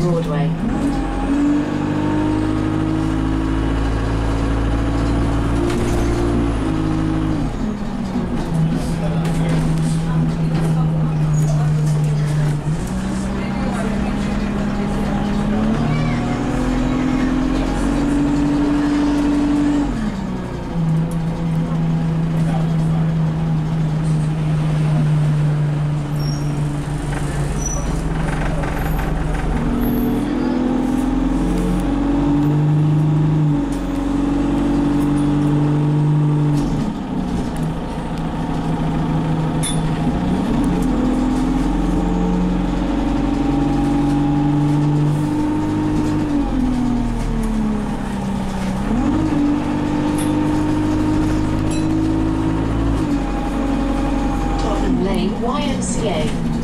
Broadway. YMCA.